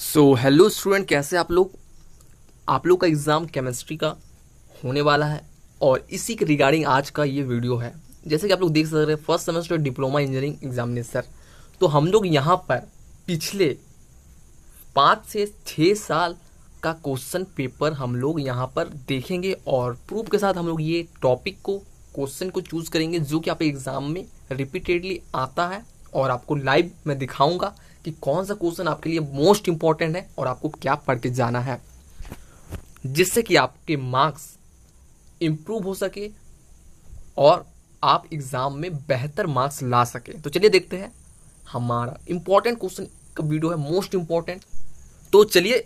So hello student कैसे आप लोग? आप लोग का एग्ज़ाम केमिस्ट्री का होने वाला है और इसी के रिगार्डिंग आज का ये वीडियो है। जैसे कि आप लोग देख सकते हैं first semester diploma engineering examination तो हम लोग यहाँ पर पिछले पाँच से छः साल का क्वेश्चन पेपर हम लोग यहाँ पर देखेंगे और प्रूफ के साथ हम लोग ये टॉपिक को क्वेश्चन को चूज़ करेंगे, जो कि आप एग्ज़ाम में रिपीटेडली आता है और आपको लाइव मैं दिखाऊँगा। कि कौन सा क्वेश्चन आपके लिए मोस्ट इंपॉर्टेंट है और आपको क्या पढ़ के जाना है, जिससे कि आपके मार्क्स इंप्रूव हो सके और आप एग्ज़ाम में बेहतर मार्क्स ला सके। तो चलिए देखते हैं। हमारा इंपॉर्टेंट क्वेश्चन का वीडियो है, मोस्ट इंपॉर्टेंट। तो चलिए,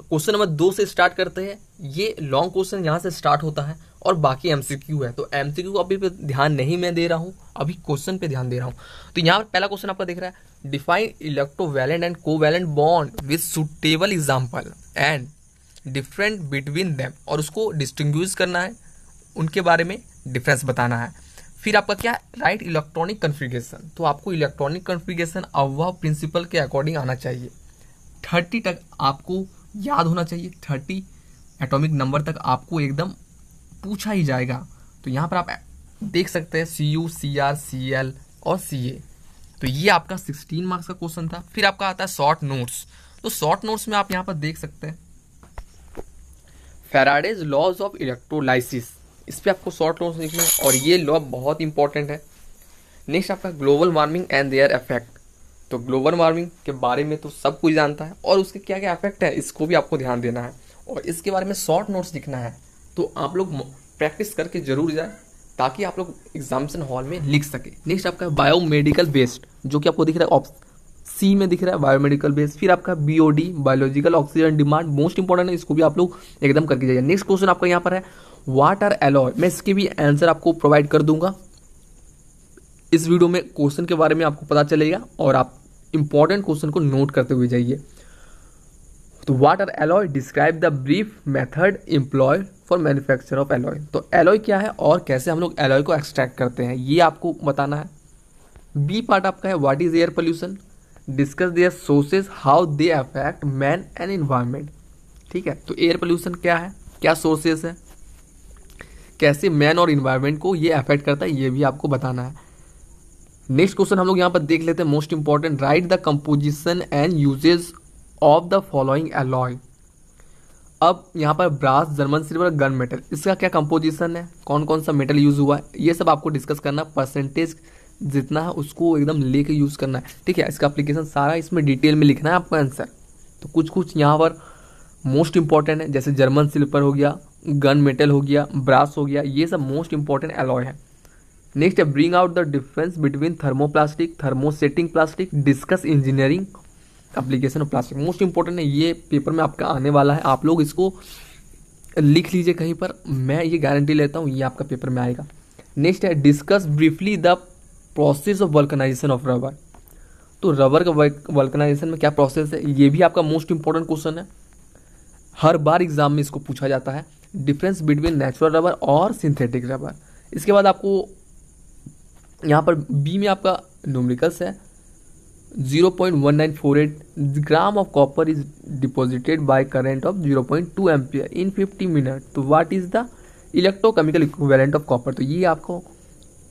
क्वेश्चन नंबर दो से स्टार्ट करते हैं। ये लॉन्ग क्वेश्चन यहाँ से स्टार्ट होता है और बाकी एमसीक्यू है। तो एमसीक्यू अभी ध्यान नहीं मैं दे रहा हूँ, अभी क्वेश्चन पे ध्यान दे रहा हूँ। तो यहाँ पर पहला क्वेश्चन आपका देख रहा है define electrovalent and covalent bond with suitable example and different between them और उसको डिस्टिंग्विश करना है, उनके बारे में डिफरेंस बताना है। फिर आपका क्या राइट इलेक्ट्रॉनिक कन्फिगेशन तो आपको इलेक्ट्रॉनिक कन्फिगेशन अवह प्रिंसिपल के अकॉर्डिंग आना चाहिए। थर्टी तक आपको याद होना चाहिए। थर्टी एटॉमिक नंबर तक आपको एकदम पूछा ही जाएगा। तो यहाँ पर आप देख सकते हैं C U C R C L और सी ए तो ये आपका 16 मार्क्स का क्वेश्चन था। फिर आपका आता है शॉर्ट नोट्स तो शॉर्ट नोट्स में आप यहाँ पर देख सकते हैं। फेराडेज लॉज ऑफ़ इलेक्ट्रोलाइसिस इस पर आपको शॉर्ट नोट्स लिखना है और ये लॉ बहुत इंपॉर्टेंट है। नेक्स्ट आपका global warming and their effect तो ग्लोबल वार्मिंग के बारे में तो सब कुछ जानता है और उसके क्या क्या इफ़ेक्ट है, इसको भी आपको ध्यान देना है। और इसके बारे में शॉर्ट नोट्स लिखना है। तो आप लोग प्रैक्टिस करके ज़रूर जाए। ताकि आप लोग एग्जामिनेशन हॉल में लिख सके। नेक्स्ट आपका बायोमेडिकल बेस्ड जो कि आपको दिख रहा है ऑप्शन सी में दिख रहा है बायोमेडिकल बेस्ड फिर आपका BOD biological oxygen demand most important है, इसको भी आप लोग एकदम करके जाइए। नेक्स्ट क्वेश्चन आपका यहाँ पर है वाट आर एलॉय मैं इसके भी आंसर आपको प्रोवाइड कर दूँगा। इस वीडियो में क्वेश्चन के बारे में आपको पता चलेगा और आप इंपॉर्टेंट क्वेश्चन को नोट करते हुए जाइए। तो what are alloy describe the brief method employ for manufacture of alloy तो एलॉय क्या है और कैसे हम लोग एलॉय को एक्सट्रैक्ट करते हैं? ये आपको बताना है। बी पार्ट आपका है what is air pollution discuss their sources how they affect man and environment ठीक है? तो एयर पोल्यूशन क्या है? क्या सोर्सेज है? कैसे मैन और इन्वायरमेंट को ये अफेक्ट करता है, ये भी आपको बताना है। नेक्स्ट क्वेश्चन हम लोग यहाँ पर देख लेते हैं most important write the composition and uses of the following alloy अब यहाँ पर brass German silver gun metal इसका क्या कंपोजिशन है? कौन कौन सा मेटल यूज़ हुआ है? ये सब आपको डिस्कस करना परसेंटेज जितना है उसको एकदम लेके यूज़ करना है। ठीक है, इसका एप्लीकेशन सारा इसमें डिटेल में लिखना है आपको आंसर तो कुछ कुछ यहाँ पर मोस्ट इंपॉर्टेंट है, जैसे जर्मन सिल्वर हो गया गन मेटल हो गया ब्रास हो गया, ये सब मोस्ट इंपॉर्टेंट एलॉय है। नेक्स्ट है bring out the difference between thermoplastic thermosetting plastic discuss engineering application of plastic most important है, ये पेपर में आपका आने वाला है। आप लोग इसको लिख लीजिए कहीं पर। मैं ये गारंटी लेता हूँ, ये आपका पेपर में आएगा। नेक्स्ट है discuss briefly the process of vulcanization of rubber तो रबर का वल्कनाइजेशन में क्या प्रोसेस है? ये भी आपका मोस्ट इंपॉर्टेंट क्वेश्चन है। हर बार एग्ज़ाम में इसको पूछा जाता है। डिफरेंस बिटवीन नेचुरल रबर और सिंथेटिक रबर इसके बाद आपको यहाँ पर बी में आपका न्यूमेरिकल्स है। 0.1948 gram of copper is deposited by current of 0.2 ampere in 50 minute तो what is the electrochemical equivalent of copper तो ये आपको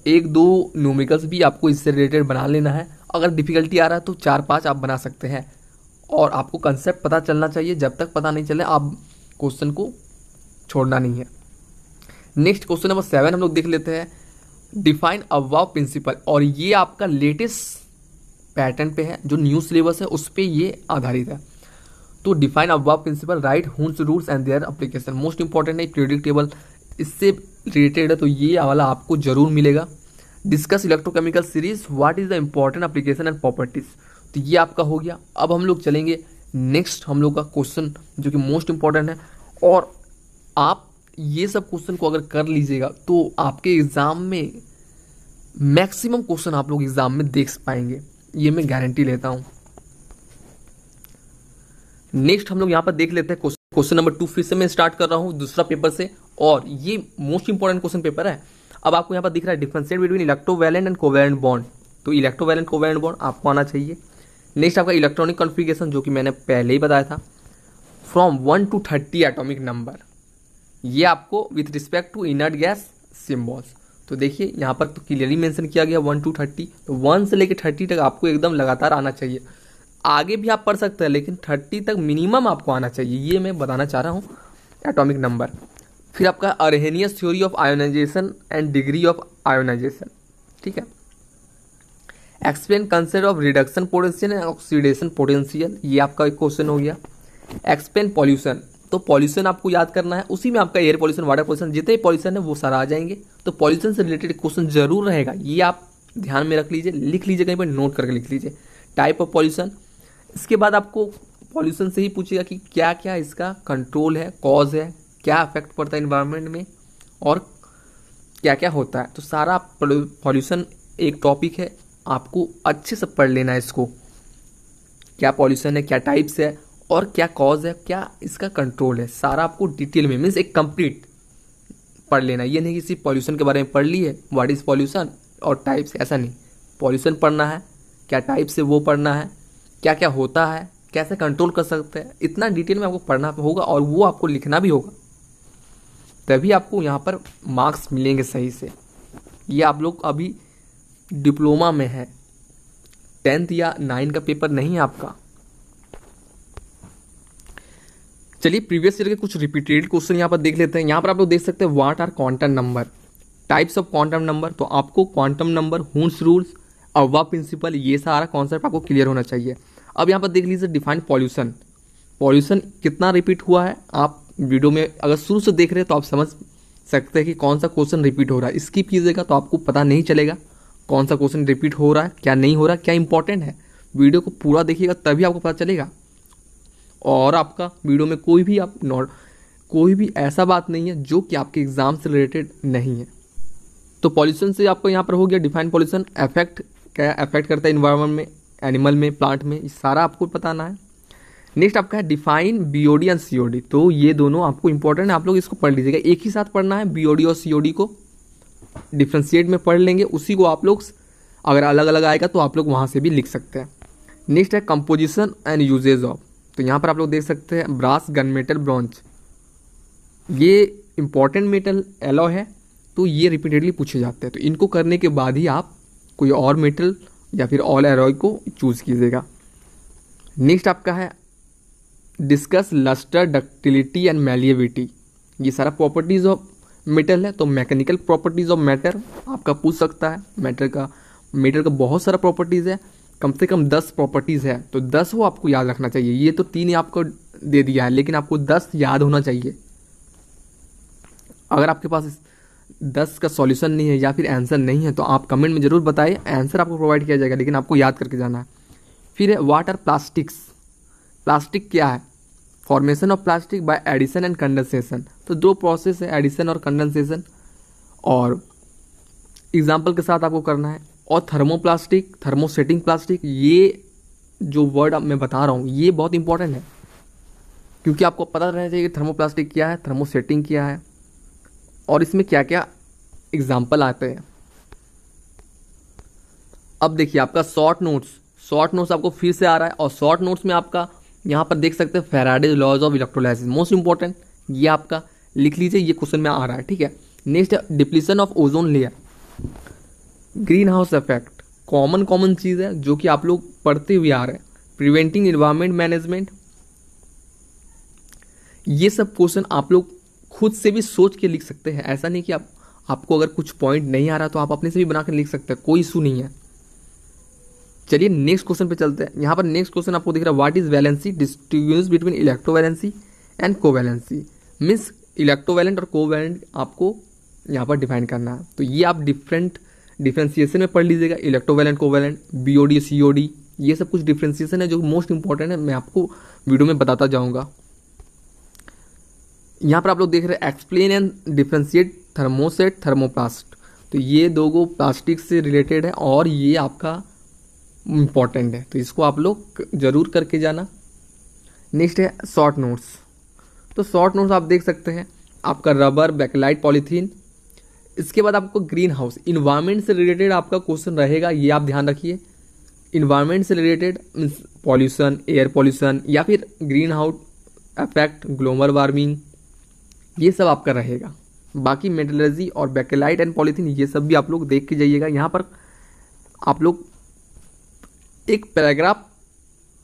एक दो न्यूमेरिकल्स भी आपको इससे रिलेटेड बना लेना है। अगर डिफिकल्टी आ रहा है तो चार पाँच आप बना सकते हैं। और आपको कंसेप्ट पता चलना चाहिए। जब तक पता नहीं चले, आप क्वेश्चन को छोड़ना नहीं है। नेक्स्ट क्वेश्चन नंबर सेवन हम लोग देख लेते हैं। डिफाइन अवाव प्रिंसिपल और ये आपका लेटेस्ट पैटर्न पे है, जो न्यू सिलेबस है, उस पर ये आधारित है। तो define aufbau principle write Hund's rules and their application most important है प्रिडिक्टेबल इससे रिलेटेड है तो ये वाला आपको ज़रूर मिलेगा। Discuss electrochemical series what is the important application and properties तो ये आपका हो गया। अब हम लोग चलेंगे नेक्स्ट हम लोग का क्वेश्चन जो कि मोस्ट इंपॉर्टेंट है। और आप ये सब क्वेश्चन को अगर कर लीजिएगा तो आपके एग्ज़ाम में मैक्सिमम क्वेश्चन आप लोग एग्ज़ाम में देख पाएँगे। ये मैं गारंटी लेता हूँ। नेक्स्ट हम लोग यहाँ पर देख लेते हैं क्वेश्चन नंबर टू फिर से मैं स्टार्ट कर रहा हूँ दूसरा पेपर से। और ये मोस्ट इंपॉर्टेंट क्वेश्चन पेपर है। अब आपको यहाँ पर दिख रहा है differentiate between electrovalent and covalent bond तो इलेक्ट्रोवैलेंट कोवैलेंट बॉन्ड आपको आना चाहिए। नेक्स्ट आपका इलेक्ट्रॉनिक कॉन्फ़िगरेशन जो कि मैंने पहले ही बताया था। From one to thirty atomic number ये आपको with respect to inert gas symbols तो देखिए, यहाँ पर तो क्लियरली मेंशन किया गया वन टू थर्टी तो वन से लेकर थर्टी तक आपको एकदम लगातार आना चाहिए। आगे भी आप पढ़ सकते हैं, लेकिन थर्टी तक मिनिमम आपको आना चाहिए। ये मैं बताना चाह रहा हूँ एटॉमिक नंबर फिर आपका Arrhenius theory of ionization and degree of ionization ठीक है? Explain concept of reduction potential and oxidation potential ये आपका एक क्वेश्चन हो गया। एक्सप्लेन पॉल्यूशन तो पॉल्यूशन आपको याद करना है, उसी में आपका एयर पॉल्यूशन वाटर पॉल्यूशन जितने पॉल्यूशन है, वो सारा आ जाएँगे। तो पॉल्यूशन से रिलेटेड क्वेश्चन ज़रूर रहेगा। ये आप ध्यान में रख लीजिए, लिख लीजिए, कहीं पर नोट करके लिख लीजिए। टाइप ऑफ़ पॉल्यूशन इसके बाद आपको पॉल्यूशन से ही पूछेगा कि क्या क्या इसका कंट्रोल है कॉज है, क्या अफेक्ट पड़ता है इन्वायरमेंट में, और क्या क्या होता है। तो सारा पॉल्यूशन एक टॉपिक है। आपको अच्छे से पढ़ लेना है इसको। क्या पॉल्यूशन है, क्या टाइप्स है और क्या कॉज है, क्या इसका कंट्रोल है? सारा आपको डिटेल में मीन्स एक कंप्लीट पढ़ लेना। ये नहीं किसी पॉल्यूशन के बारे में पढ़ ली है। व्हाट इज़ पॉल्यूशन और टाइप्स ऐसा नहीं। पॉल्यूशन पढ़ना है, क्या टाइप्स है वो पढ़ना है क्या क्या होता है, कैसे कंट्रोल कर सकते हैं? इतना डिटेल में आपको पढ़ना होगा और वो आपको लिखना भी होगा। तभी आपको यहाँ पर मार्क्स मिलेंगे सही से। ये आप लोग अभी डिप्लोमा में है। टेंथ या नाइन का पेपर नहीं है आपका। चलिए प्रीवियस ईयर के कुछ रिपीटेड क्वेश्चन यहाँ पर देख लेते हैं। यहाँ पर आप लोग देख सकते हैं what are quantum number types of quantum number तो आपको quantum number Hund's rules aufbau principle ये सारा कॉन्सेप्ट आपको क्लियर होना चाहिए। अब यहाँ पर देख लीजिए डिफाइन पॉल्यूशन पॉल्यूशन कितना रिपीट हुआ है? आप वीडियो में अगर शुरू से देख रहे हैं तो आप समझ सकते हैं कि कौन सा क्वेश्चन रिपीट हो रहा है। स्किप कीजिएगा तो आपको पता नहीं चलेगा कौन सा क्वेश्चन रिपीट हो रहा है, क्या नहीं हो रहा, क्या इंपॉर्टेंट है। वीडियो को पूरा देखिएगा तभी आपको पता चलेगा। और आपका वीडियो में कोई भी आप नॉट कोई भी ऐसा बात नहीं है जो कि आपके एग्ज़ाम से रिलेटेड नहीं है। तो पॉल्यूशन से आपको यहाँ पर हो गया डिफाइन पॉल्यूशन इफ़ेक्ट क्या इफ़ेक्ट करता है इन्वायरमेंट में एनिमल में प्लांट में, ये सारा आपको बताना है। नेक्स्ट आपका है डिफाइन बीओडी एंड सीओडी तो ये दोनों आपको इंपॉर्टेंट है, आप लोग इसको पढ़ लीजिएगा। एक ही साथ पढ़ना है बीओडी और सीओडी को डिफ्रेंशिएट में पढ़ लेंगे, उसी को आप लोग अगर अलग अलग आएगा तो आप लोग वहाँ से भी लिख सकते हैं। नेक्स्ट है कंपोजिशन एंड यूजेज ऑफ़ तो यहाँ पर आप लोग देख सकते हैं ब्रास गन मेटल ब्रॉन्ज। ये इंपॉर्टेंट मेटल एलो है तो ये रिपीटेडली पूछे जाते हैं। तो इनको करने के बाद ही आप कोई और मेटल या फिर ऑल एरॉय को चूज़ कीजिएगा। नेक्स्ट आपका है discuss lustre ductility and malleability ये सारा प्रॉपर्टीज़ ऑफ़ मेटल है तो मैकेनिकल प्रॉपर्टीज़ ऑफ़ मैटर आपका पूछ सकता है। मैटर का मेटर का बहुत सारा प्रॉपर्टीज़ है। कम से कम दस प्रॉपर्टीज़ है तो दस वो आपको याद रखना चाहिए। ये तो तीन ही आपको दे दिया है, लेकिन आपको दस याद होना चाहिए। अगर आपके पास दस का सॉल्यूशन नहीं है या फिर आंसर नहीं है तो आप कमेंट में ज़रूर बताइए आंसर आपको प्रोवाइड किया जाएगा, लेकिन आपको याद करके जाना है। फिर है वाट आर प्लास्टिक्स प्लास्टिक क्या है? Formation of plastic by addition and condensation तो दो प्रोसेस है एडिशन और कंडेंसेशन और एग्ज़ाम्पल के साथ आपको करना है। और थर्मोप्लास्टिक थर्मोसेटिंग प्लास्टिक ये जो वर्ड मैं बता रहा हूँ, ये बहुत इंपॉर्टेंट है। क्योंकि आपको पता रहना चाहिए कि थर्मोप्लास्टिक क्या है थर्मोसेटिंग क्या है, और इसमें क्या क्या एग्ज़ाम्पल आते हैं। अब देखिए, आपका शॉर्ट नोट्स शॉर्ट नोट्स आपको फिर से आ रहा है, और शॉर्ट नोट्स में आपका, यहाँ पर देख सकते हैं Faraday laws of electrolysis most important ये आपका, लिख लीजिए, ये क्वेश्चन में आ रहा है, ठीक है। Next depletion of ozone layer greenhouse effect, common common चीज़ है जो कि आप लोग पढ़ते हुए आ रहे हैं। प्रिवेंटिंग इन्वायरमेंट मैनेजमेंट ये सब क्वेश्चन आप लोग खुद से भी सोच के लिख सकते हैं। ऐसा नहीं कि आप, आपको अगर कुछ पॉइंट नहीं आ रहा तो आप अपने से भी बना कर लिख सकते हैं। कोई इशू नहीं है। चलिए नेक्स्ट क्वेश्चन पे चलते हैं। यहाँ पर नेक्स्ट क्वेश्चन आपको दिख रहा है what is valency distribution between electrovalency and covalency means electrovalent और कोवैलेंट आपको यहाँ पर डिफाइन करना है। तो ये आप डिफरेंट डिफ्रेंसिएशन में पढ़ लीजिएगा electrovalent covalent B O D C O ये सब कुछ डिफ्रेंसिएशन है जो मोस्ट इंपॉर्टेंट है, मैं आपको वीडियो में बताता जाऊँगा। यहाँ पर आप लोग देख रहे हैं explain and differentiate thermoset thermoplast तो ये दो गो प्लास्टिक से रिलेटेड है और ये आपका इंपॉर्टेंट है। तो इसको आप लोग ज़रूर करके जाना। नेक्स्ट है शॉर्ट नोट्स तो शॉर्ट नोट्स आप देख सकते हैं, आपका रबर बैकलाइट पॉलीथीन इसके बाद आपको ग्रीन हाउस इन्वायरमेंट से रिलेटेड आपका क्वेश्चन रहेगा, ये आप ध्यान रखिए। इन्वायरमेंट से related means pollution air pollution या फिर green house effect global warming ये सब आपका रहेगा। बाकी मेटलर्जी और बैकेलाइट एंड पॉलीथीन ये सब भी आप लोग देख के जाइएगा। यहाँ पर आप लोग एक पैराग्राफ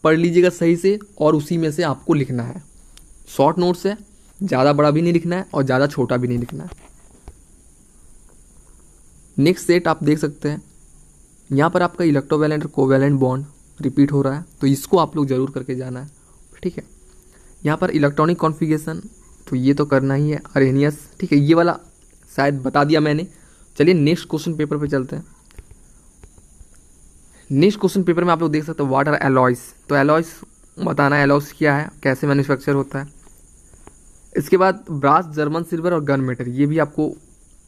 पढ़ लीजिएगा सही से और उसी में से आपको लिखना है। शॉर्ट नोट्स है, ज़्यादा बड़ा भी नहीं लिखना है और ज़्यादा छोटा भी नहीं लिखना है। नेक्स्ट सेट आप देख सकते हैं। यहाँ पर आपका इलेक्ट्रोवैलेंट और कोवैलेंट बॉन्ड रिपीट हो रहा है तो इसको आप लोग ज़रूर करके जाना है, ठीक है? यहाँ पर इलेक्ट्रॉनिक कॉन्फ़िगरेशन तो ये तो करना ही है अरेनियस ठीक है? ये वाला शायद बता दिया मैंने। चलिए नेक्स्ट क्वेश्चन पेपर पे चलते हैं। नेक्स्ट क्वेश्चन पेपर में आप लोग देख सकते हो वाट आर एलॉयस तो एलॉयस बताना एलॉयस क्या है, कैसे मैन्युफैक्चर होता है। इसके बाद ब्रास जर्मन सिल्वर और गन मेटर ये भी आपको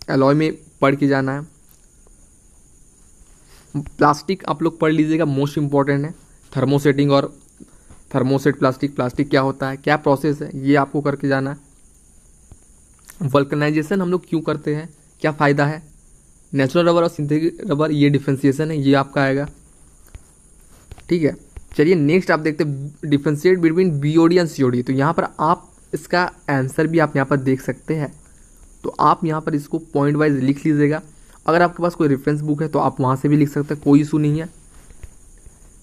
एलॉय में पढ़ के जाना है। प्लास्टिक आप लोग पढ़ लीजिएगा मोस्ट इंपॉर्टेंट है। थर्मोसेटिंग और थर्मोसेट प्लास्टिक प्लास्टिक क्या होता है, क्या प्रोसेस है, ये आपको करके जाना है। वल्कनाइजेशन हम लोग क्यों करते हैं, क्या फ़ायदा है? नेचुरल रबर और सिंथेटिक रबर ये डिफ्रेंसिएशन है, ये आपका आएगा। ठीक है? चलिए नेक्स्ट आप देखते हैं differentiate between B and C तो यहाँ पर आप इसका आंसर भी आप यहाँ पर देख सकते हैं। तो आप यहाँ पर इसको पॉइंट वाइज लिख लीजिएगा। अगर आपके पास कोई रेफरेंस बुक है तो आप वहाँ से भी लिख सकते हैं, कोई इशू नहीं है।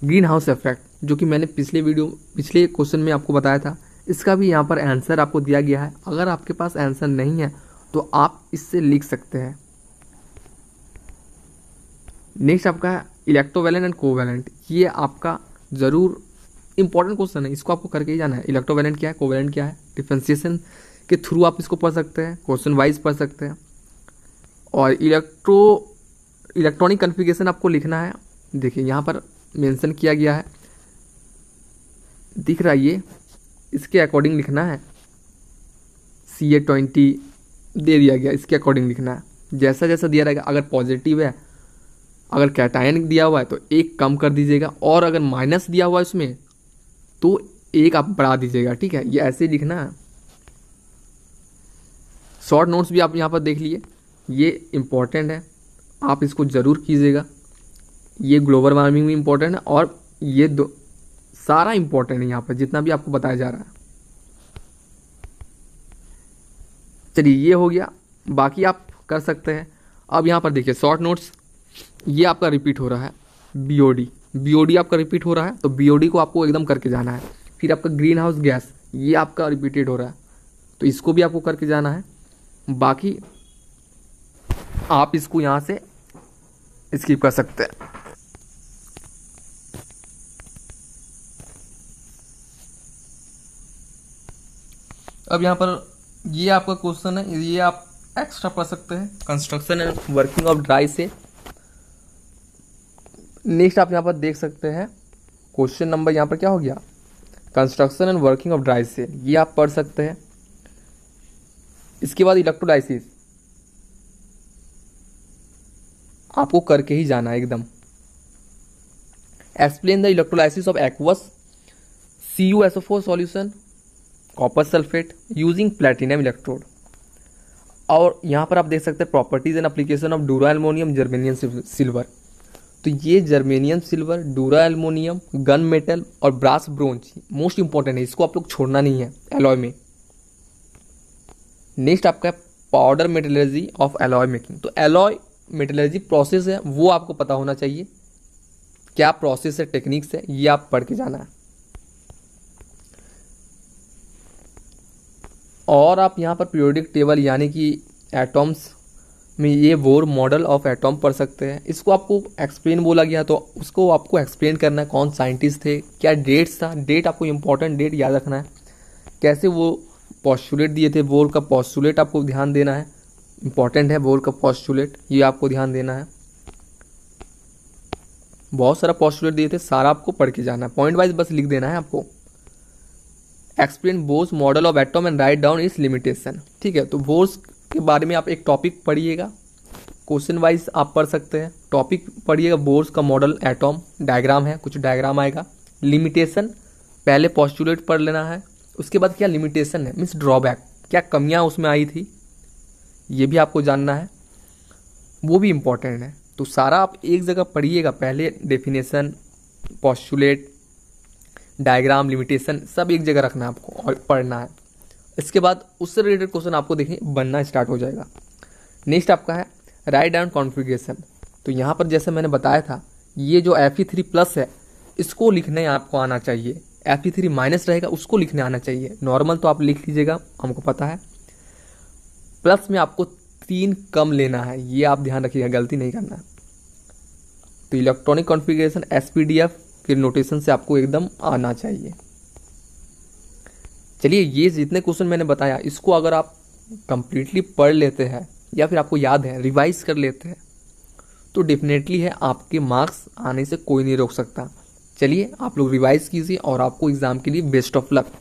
ग्रीन हाउस इफ़ेक्ट जो कि मैंने पिछले वीडियो पिछले क्वेश्चन में आपको बताया था, इसका भी यहाँ पर आंसर आपको दिया गया है। अगर आपके पास आंसर नहीं है तो आप इससे लिख सकते हैं। नेक्स्ट आपका इलेक्ट्रोवैलेंट एंड कोवैलेंट ये आपका ज़रूर इंपॉर्टेंट क्वेश्चन है, इसको आपको करके ही जाना है। इलेक्ट्रोवैलेंट क्या है कोवैलेंट क्या है? डिफ्रेंसिएशन के थ्रू आप इसको पढ़ सकते हैं क्वेश्चन वाइज पढ़ सकते हैं। और इलेक्ट्रो इलेक्ट्रॉनिक कन्फिगेशन आपको लिखना है। देखिए, यहाँ पर मेंशन किया गया है। दिख रहा है ये, इसके अकॉर्डिंग लिखना है। सी ए ट्वेंटी दे दिया गया, इसके अकॉर्डिंग लिखना है। जैसा जैसा दिया रहेगा, अगर पॉजिटिव है, अगर कैटायन दिया हुआ है तो एक कम कर दीजिएगा, और अगर माइनस दिया हुआ है उसमें तो एक आप बढ़ा दीजिएगा, ठीक है? ये ऐसे लिखना है। शॉर्ट नोट्स भी आप यहाँ पर देख लिए ये इंपॉर्टेंट है। आप इसको ज़रूर कीजिएगा। ये ग्लोबल वार्मिंग भी इम्पोर्टेंट है और ये दो, सारा इम्पोर्टेंट है यहाँ पर, जितना भी आपको बताया जा रहा है। चलिए, ये हो गया। बाकी आप कर सकते हैं। अब यहाँ पर देखिए शॉर्ट नोट्स ये आपका रिपीट हो रहा है बीओडी बीओडी आपका रिपीट हो रहा है तो बीओडी को आपको एकदम करके जाना है। फिर आपका ग्रीन हाउस गैस ये आपका रिपीटेड हो रहा है। तो इसको भी आपको करके जाना है। बाकी आप इसको यहाँ से स्किप कर सकते हैं। अब यहाँ पर ये आपका क्वेश्चन है, ये आप एक्स्ट्रा पढ़ सकते हैं। Construction and working of dry cell. Next आप यहाँ पर देख सकते हैं क्वेश्चन नंबर यहाँ पर क्या हो गया? Construction and working of dry cell. ये आप पढ़ सकते हैं। इसके बाद इलेक्ट्रोलाइसिस आपको करके ही जाना है एकदम। Explain the electrolysis of aqueous C U S four solution copper sulphate using platinum electrode और यहाँ पर आप देख सकते हैं properties and application of dura aluminium germanium silver तो ये germanium silver dura aluminium gun metal और ब्रास ब्रोंज मोस्ट इंपॉर्टेंट है, इसको आप लोग छोड़ना नहीं है एलॉय में। नेक्स्ट आपका powder metallurgy of alloy making तो एलॉय मेटलर्जी प्रोसेस है, वो आपको पता होना चाहिए। क्या प्रोसेस है टेक्निक्स है, ये आप पढ़ के जाना है। और आप यहाँ पर पीरियोडिक टेबल यानी कि एटॉम्स में ये वोर मॉडल ऑफ़ एटॉम पढ़ सकते हैं। इसको आपको एक्सप्लेन बोला गया तो उसको आपको एक्सप्लेन करना है कौन साइंटिस्ट थे, क्या डेट्स था। डेट आपको इंपॉर्टेंट डेट याद रखना है। कैसे वो पॉस्टुलेट दिए थे वोर का पॉस्टुलेट आपको ध्यान देना है। इंपॉर्टेंट है वोर का पॉस्टुलेट ये आपको ध्यान देना है। बहुत सारा पॉस्टुलेट दिए थे, सारा आपको पढ़ के जाना है। पॉइंट वाइज बस लिख देना है आपको। Explain Bohr's model of atom and write down is limitation ठीक है तो बोर्स के बारे में आप एक टॉपिक पढ़िएगा। क्वेश्चन वाइज आप पढ़ सकते हैं। टॉपिक पढ़िएगा बोर्स का मॉडल एटॉम डायग्राम है, कुछ डायग्राम आएगा। लिमिटेशन पहले पॉस्टुलेट पढ़ लेना है। उसके बाद क्या लिमिटेशन है? मीन्स ड्रॉबैक क्या कमियाँ उसमें आई थी? ये भी आपको जानना है। वो भी इम्पोर्टेंट है। तो सारा आप एक जगह पढ़िएगा। पहले डेफिनेशन पॉस्टुलेट डायग्राम लिमिटेशन सब एक जगह रखना है आपको और पढ़ना है। इसके बाद उससे रिलेटेड क्वेश्चन आपको देखिए, बनना स्टार्ट हो जाएगा। नेक्स्ट आपका है राइट डाउन कॉन्फ़िगरेशन तो यहाँ पर जैसे मैंने बताया था, ये जो एफ़ ई थ्री प्लस है, इसको लिखने आपको आना चाहिए। एफ़ ई थ्री माइनस रहेगा, उसको लिखने आना चाहिए। नॉर्मल तो आप लिख लीजिएगा, हमको पता है। प्लस में आपको तीन कम लेना है, ये आप ध्यान रखिएगा, गलती नहीं करना। तो इलेक्ट्रॉनिक कॉन्फ़िगरेशन एस के नोटेशन से आपको एकदम आना चाहिए। चलिए, ये जितने क्वेश्चन मैंने बताया, इसको अगर आप कंप्लीटली पढ़ लेते हैं, या फिर आपको याद है रिवाइज कर लेते हैं तो डेफिनेटली है, आपके मार्क्स आने से कोई नहीं रोक सकता। चलिए, आप लोग रिवाइज कीजिए और आपको एग्ज़ाम के लिए बेस्ट ऑफ़ लक